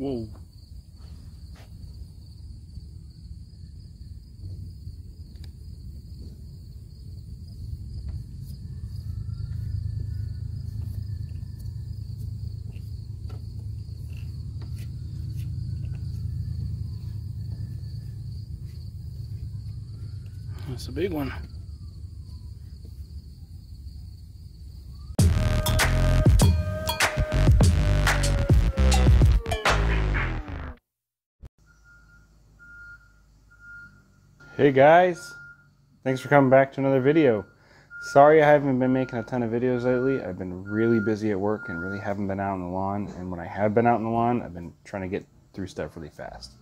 Whoa. That's a big one. Hey guys, thanks for coming back to another video. Sorry I haven't been making a ton of videos lately. I've been really busy at work and really haven't been out on the lawn. And when I have been out on the lawn, I've been trying to get through stuff really fast.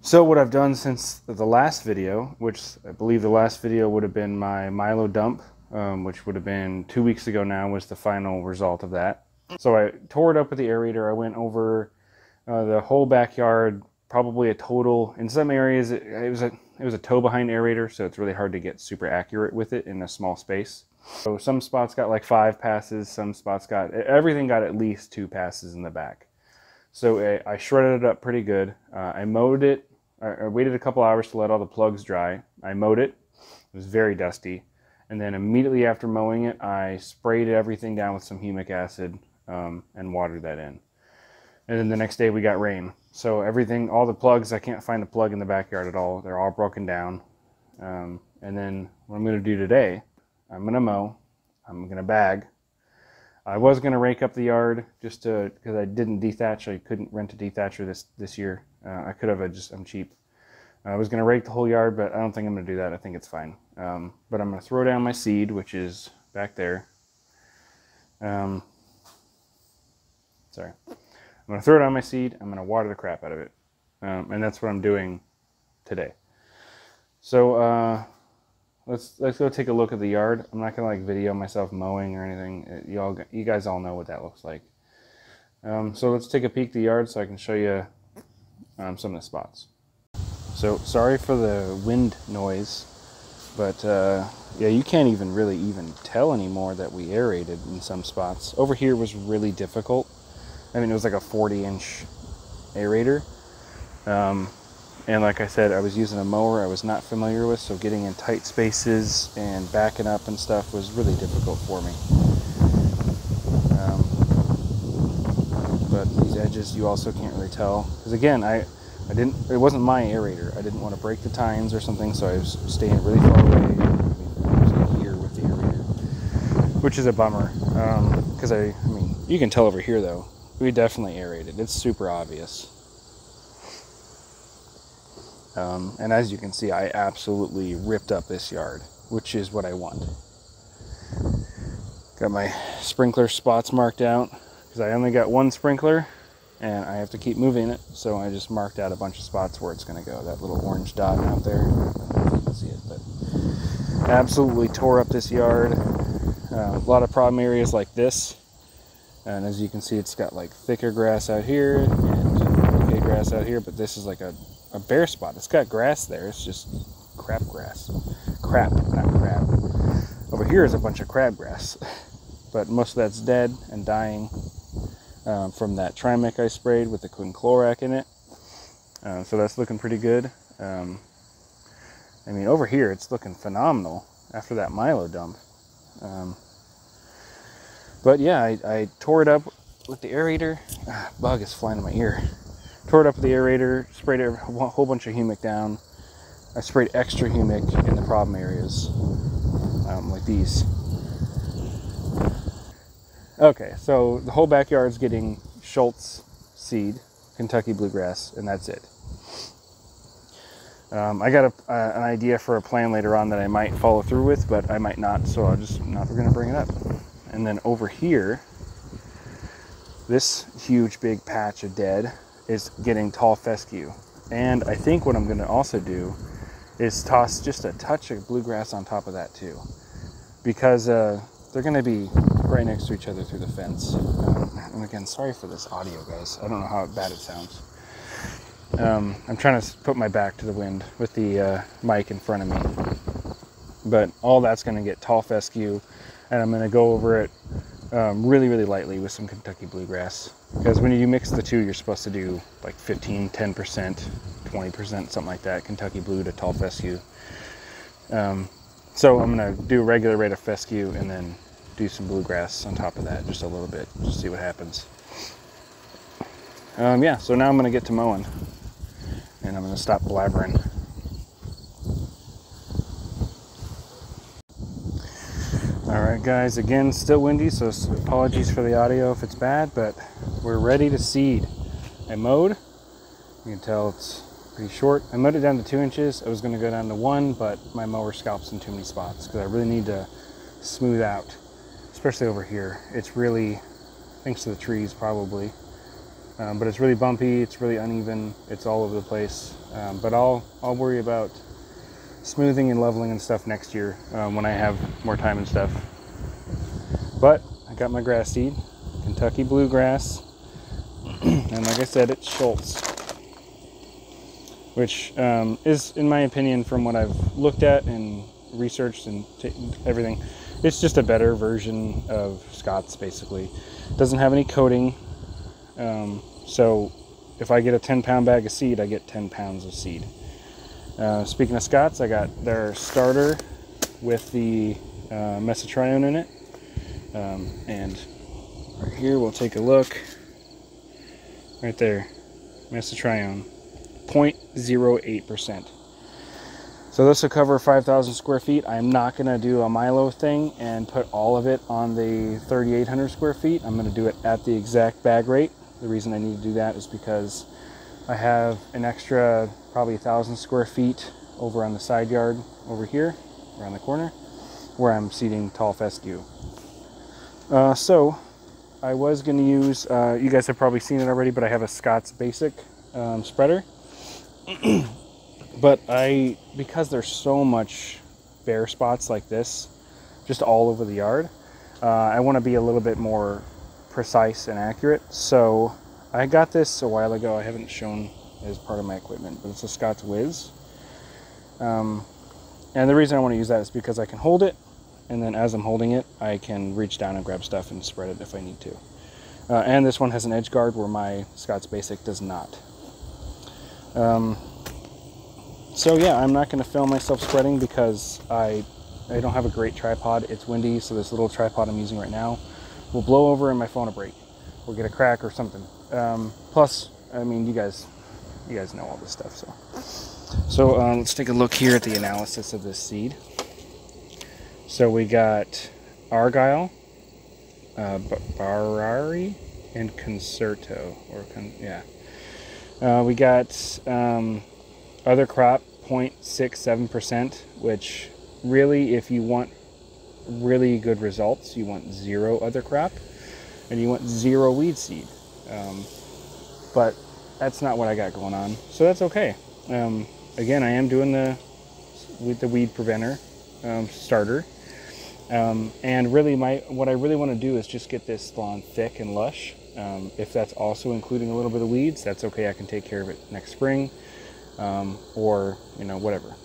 So what I've done since the last video, which I believe the last video would have been my Milo dump, um, which would have been two weeks ago now, was the final result of that. So I tore it up with the aerator. I went over uh, the whole backyard, probably a total in some areas it, it, was a it was a tow behind aerator so it's really hard to get super accurate with it in a small space. So some spots got like five passes some spots got everything got at least two passes in the back. So I, I shredded it up pretty good. Uh, I mowed it I, I waited a couple hours to let all the plugs dry. I mowed it. It was very dusty. And then immediately after mowing it I sprayed everything down with some humic acid um, and watered that in. And then the next day we got rain so everything, all the plugs, I can't find a plug in the backyard at all. They're all broken down. Um, and then what I'm going to do today, I'm going to mow. I'm going to bag. I was going to rake up the yard just to because I didn't dethatch. I couldn't rent a dethatcher this this year. Uh, I could have. I just I'm cheap. I was going to rake the whole yard, but I don't think I'm going to do that. I think it's fine. Um, but I'm going to throw down my seed, which is back there. Um, sorry. I'm going to throw it on my seed. I'm going to water the crap out of it. Um, and that's what I'm doing today. So uh, let's let's go take a look at the yard. I'm not to like video myself mowing or anything. Uh, you all you guys all know what that looks like. Um, so let's take a peek at the yard so I can show you um, some of the spots. So sorry for the wind noise, but uh, yeah, you can't even really even tell anymore that we aerated in some spots. Over here was really difficult I mean, it was like a 40 inch aerator. Um, and like I said, I was using a mower I was not familiar with, so getting in tight spaces and backing up and stuff was really difficult for me. Um, but these edges, you also can't really tell. Because again, I, I didn't. It wasn't my aerator. I didn't want to break the tines or something, so I was staying really far away. Here with the aerator, which is a bummer. Because um, I, I mean, you can tell over here though we definitely aerated. It's super obvious. Um, and as you can see, I absolutely ripped up this yard, which is what I want. Got my sprinkler spots marked out because I only got one sprinkler and I have to keep moving it. So I just marked out a bunch of spots where it's going to go. That little orange dot out there. You can see it, but absolutely tore up this yard. Uh, a lot of problem areas like this and as you can see it's got like thicker grass out here and okay grass out here but this is like a, a bare spot. It's got grass there. It's just crap grass. Crap not crab over here is a bunch of crabgrass but most of that's dead and dying um, from that Trimec I sprayed with the quinclorac in it. Uh, so that's looking pretty good. Um, I mean over here it's looking phenomenal after that Milo dump. Um, but yeah, I, I tore it up with the aerator. Ah, bug is flying in my ear. Tore it up with the aerator, sprayed a whole bunch of humic down. I sprayed extra humic in the problem areas, um, like these. Okay, so the whole backyard's getting Schultz seed, Kentucky bluegrass, and that's it. Um, I got a, uh, an idea for a plan later on that I might follow through with, but I might not, so I'll just not going to bring it up. And then over here, this huge big patch of dead is getting tall fescue. And I think what I'm going to also do is toss just a touch of bluegrass on top of that too. Because uh, they're going to be right next to each other through the fence. Um, and again, sorry for this audio, guys. I don't know how bad it sounds. Um, I'm trying to put my back to the wind with the uh, mic in front of me. But all that's going to get tall fescue and I'm going to go over it um, really, really lightly with some Kentucky bluegrass. Because when you mix the two, you're supposed to do like 15, 10%, 20%, something like that. Kentucky blue to tall fescue. Um, so I'm gonna do a regular rate of fescue and then do some bluegrass on top of that, just a little bit, just see what happens. Um, yeah, so now I'm gonna get to mowing, and I'm gonna stop blabbering. All right, guys. Again, still windy, so apologies for the audio if it's bad, but we're ready to seed. I mowed. You can tell it's pretty short. I mowed it down to two inches. I was going to go down to one, but my mower scalps in too many spots because I really need to smooth out, especially over here. It's really, thanks to the trees probably, um, but it's really bumpy. It's really uneven. It's all over the place. Um, but I'll I'll worry about smoothing and leveling and stuff next year um, when I have more time and stuff. But I got my grass seed, Kentucky bluegrass, and like I said, it's Schultz which um, is, in my opinion, from what I've looked at and researched and everything, it's just a better version of Scott's. Basically, doesn't have any coating, um, so if I get a 10 pound bag of seed, I get 10 pounds of seed. Uh, speaking of Scott's, I got their starter with the uh, mesotrione in it, um, and right here we'll take a look. Right there, mesotrione 0.08%. So this will cover 5,000 square feet. I'm not going to do a Milo thing and put all of it on the 3,800 square feet. I'm going to do it at the exact bag rate. The reason I need to do that is because I have an extra probably a 1,000 square feet over on the side yard over here, around the corner, where I'm seeding tall fescue. Uh, so I was going to use, uh, you guys have probably seen it already, but I have a Scott's Basic um, spreader. but I, because there's so much bare spots like this, just all over the yard, uh, I want to be a little bit more precise and accurate. So I got this a while ago. I haven't shown as part of my equipment, but it's a Scott's Whiz. Um, and the reason I want to use that is because I can hold it, and then as I'm holding it, I can reach down and grab stuff and spread it if I need to. Uh, and this one has an edge guard where my Scott's Basic does not. Um, so yeah, I'm not going to film myself spreading because I I don't have a great tripod. It's windy, so this little tripod I'm using right now will blow over and my phone will break or get a crack or something. Um, plus, I mean, you guys you guys know all this stuff. So so um, let's take a look here at the analysis of this seed. So we got Argyle, uh, Barari, and Concerto, or con- yeah. Uh, we got um, other crop 0.67%, which really, if you want really good results, you want zero other crop and you want zero weed seed. Um, but that's not what I got going on, so that's okay. Um, again, I am doing the with the weed preventer um, starter, um, and really, my what I really want to do is just get this lawn thick and lush. Um, if that's also including a little bit of weeds, that's okay. I can take care of it next spring, um, or you know whatever.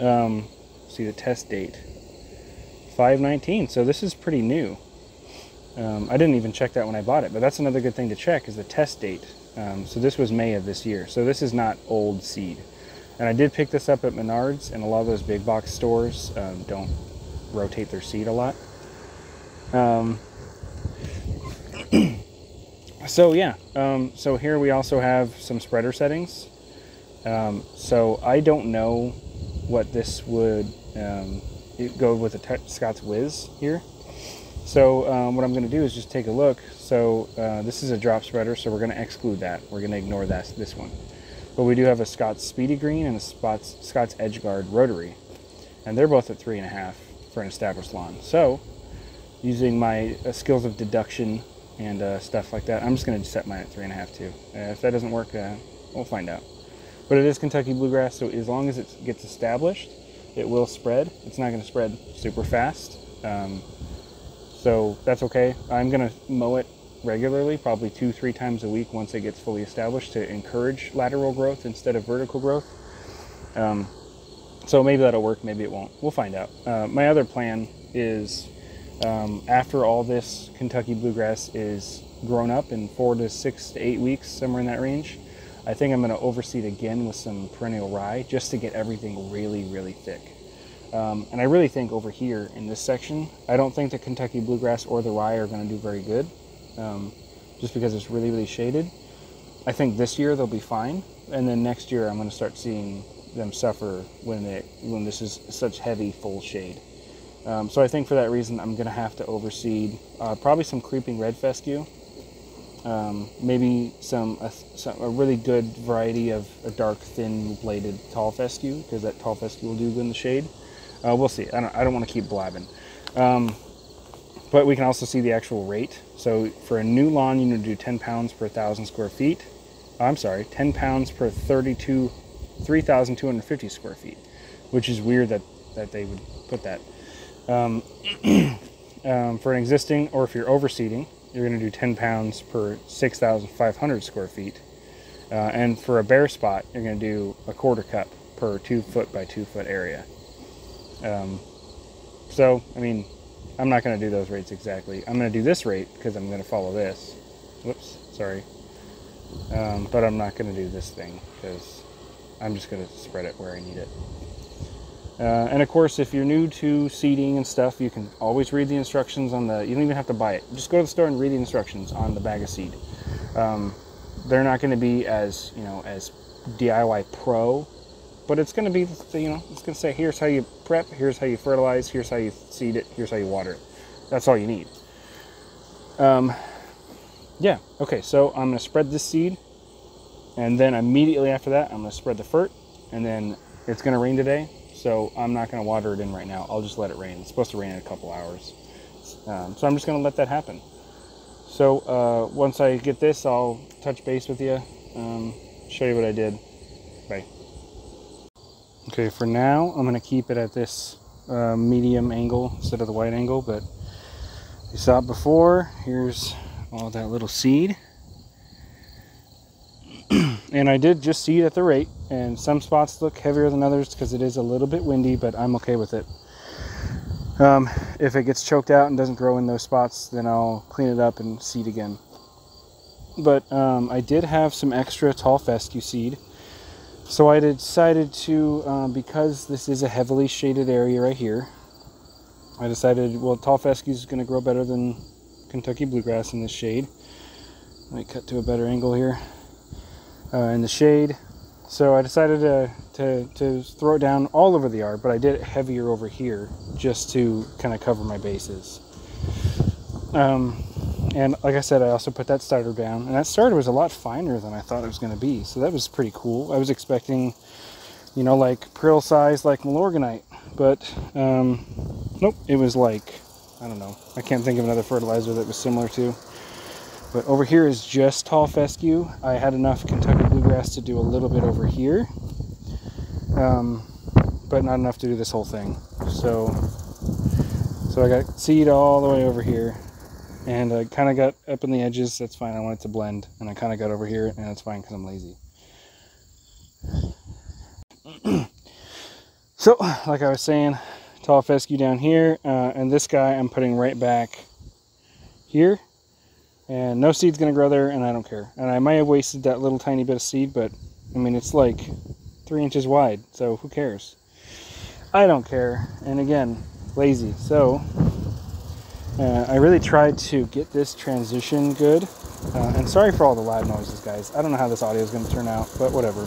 Um, see the test date, 519. So this is pretty new. Um, I didn't even check that when I bought it, but that's another good thing to check is the test date. Um, so this was May of this year. So this is not old seed. And I did pick this up at Menards, and a lot of those big box stores um, don't rotate their seed a lot. Um, so yeah, um, so here we also have some spreader settings. Um, so I don't know what this would go with the Scott's Whiz here. So um, what I'm going to do is just take a look. So uh, this is a drop spreader, so we're going to exclude that. We're going to ignore that this one. But we do have a Scott's Speedy Green and a Scott's, Scott's Edge Guard Rotary, and they're both at three and a half for an established lawn. So using my uh, skills of deduction and uh, stuff like that. I'm just going to set mine at three and a half too. Uh, if that doesn't work, uh, we'll find out. But it is Kentucky bluegrass, so as long as it gets established, it will spread. It's not going to spread super fast, um, so that's okay. I'm going to mow it regularly, probably two, three times a week once it gets fully established to encourage lateral growth instead of vertical growth. Um, so maybe that'll work, maybe it won't. We'll find out. Uh, my other plan is Um, after all this Kentucky bluegrass is grown up in four to six to eight weeks, somewhere in that range, I think I'm going to overseed again with some perennial rye just to get everything really, really thick. Um, and I really think over here in this section, I don't think the Kentucky bluegrass or the rye are going to do very good, um, just because it's really, really shaded. I think this year they'll be fine, and then next year I'm going to start seeing them suffer when it when this is such heavy full shade. Um, so I think for that reason I'm going to have to overseed uh, probably some creeping red fescue, um, maybe some a, some a, really good variety of a dark thin bladed tall fescue because that tall fescue will do good in the shade. Uh, we'll see. I don't, I don't want to keep blabbing. Um, but we can also see the actual rate. So for a new lawn, you need to do 10 pounds per 1,000 square feet. I'm sorry, 10 pounds per 32, 3,250 square feet, which is weird that, that they would put that. Um, um, for an existing, or if you're overseeding, you're going to do 10 pounds per 6,500 square feet. Uh, and for a bare spot, you're going to do a quarter cup per two foot by two foot area. Um, so, I mean, I'm not going to do those rates exactly. I'm going to do this rate because I'm going to follow this. Whoops, sorry. Um, but I'm not going to do this thing because I'm just going to spread it where I need it. Uh, and of course, if you're new to seeding and stuff, you can always read the instructions on the, you don't even have to buy it. Just go to the store and read the instructions on the bag of seed. Um, they're not going to be as, you know, as DIY pro but it's going to be, you know, it's going to say, here's how you prep, here's how you fertilize, here's how you seed it, here's how you water it. That's all you need. Um, yeah, okay, so I'm going to spread this seed, and then immediately after that, I'm going to spread the fert, and then it's going to rain today, so I'm not going to water it in right now. I'll just let it rain. It's supposed to rain in a couple hours. Um, so I'm just going to let that happen. So uh, once I get this, I'll touch base with you, um, show you what I did. Bye. Okay, for now, I'm going to keep it at this uh, medium angle instead of the wide angle, but you saw it before. Here's all that little seed. and I did just seed at the rate, and some spots look heavier than others because it is a little bit windy, but I'm okay with it. Um, if it gets choked out and doesn't grow in those spots, then I'll clean it up and seed again. But um, I did have some extra tall fescue seed so I decided to, um, because this is a heavily shaded area right here, I decided, well, tall fescue is going to grow better than Kentucky bluegrass in this shade. Let me cut to a better angle here. Uh, in the shade. So I decided to, to, to throw it down all over the yard, but I did it heavier over here just to kind of cover my bases. Um, and like I said, I also put that starter down. And that starter was a lot finer than I thought it was going to be. So that was pretty cool. I was expecting, you know, like prill size like Milorganite. But, um, nope, it was like, I don't know. I can't think of another fertilizer that was similar to. But over here is just tall fescue. I had enough Kentucky bluegrass to do a little bit over here. Um, but not enough to do this whole thing. So, so I got seed all the way over here and I kind of got up in the edges that's fine I want it to blend and I kind of got over here and that's fine because I'm lazy. So like I was saying tall fescue down here uh, and this guy I'm putting right back here. And no seed's gonna grow there and I don't care. And I might have wasted that little tiny bit of seed but I mean it's like three inches wide so who cares? I don't care. And again lazy. So uh, I really tried to get this transition good. Uh, and sorry for all the loud noises, guys. I don't know how this audio is going to turn out, but whatever.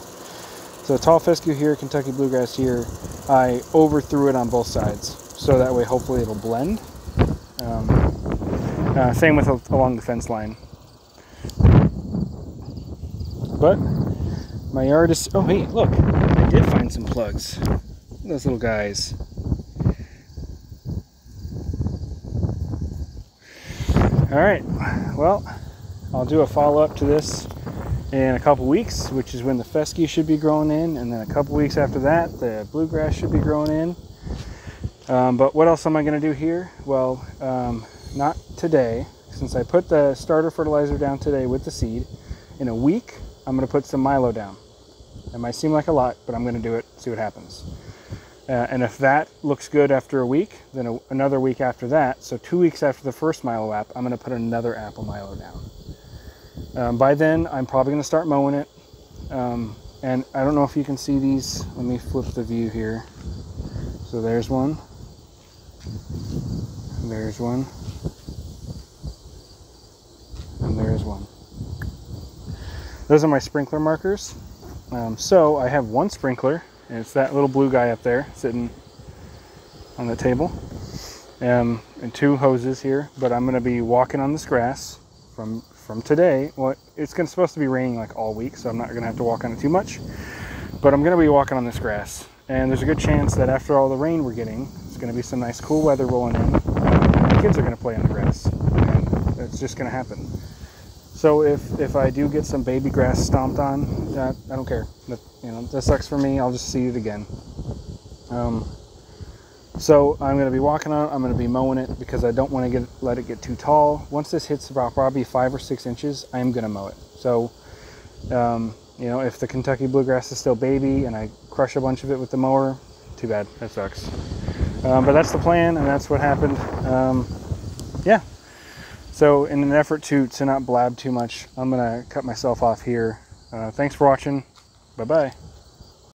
So tall fescue here, Kentucky bluegrass here. I overthrew it on both sides, so that way hopefully it'll blend. Um, uh, same with along the fence line. But my yard is. Oh hey, look! I did find some plugs. Those little guys. All right, well, I'll do a follow-up to this in a couple weeks, which is when the fescue should be growing in, and then a couple weeks after that, the bluegrass should be growing in. Um, but what else am I going to do here? Well, um, not today, since I put the starter fertilizer down today with the seed. In a week, I'm going to put some Milo down. It might seem like a lot, but I'm going to do it, see what happens. Uh, and if that looks good after a week, then a, another week after that, so two weeks after the first Milo app, I'm going to put another apple Milo down. Um, by then, I'm probably going to start mowing it. Um, and I don't know if you can see these. Let me flip the view here. So there's one. There's one. And there's one. Those are my sprinkler markers. Um, so I have one sprinkler, and it's that little blue guy up there sitting on the table. Um, and two hoses here, but I'm going to be walking on this grass from from today. Well, it's gonna, supposed to be raining like all week, so I'm not going to have to walk on it too much. But I'm going to be walking on this grass, and there's a good chance that after all the rain we're getting, it's going to be some nice cool weather rolling in. The kids are going to play on the grass, and it's just going to happen. So if if I do get some baby grass stomped on, that, I don't care. That, you know, that sucks for me. I'll just see it again. Um, so I'm going to be walking on it. I'm going to be mowing it because I don't want to get let it get too tall. Once this hits about probably five or six inches, I am going to mow it. So, um, you know, if the Kentucky bluegrass is still baby and I crush a bunch of it with the mower, too bad. That sucks. Um, but that's the plan, and that's what happened. Um, yeah. So in an effort to to not blab too much, I'm gonna cut myself off here. Uh, thanks for watching. Bye bye.